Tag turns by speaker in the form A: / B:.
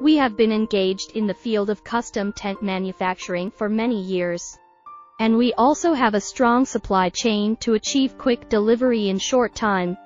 A: We have been engaged in the field of custom tent manufacturing for many years. And we also have a strong supply chain to achieve quick delivery in short time,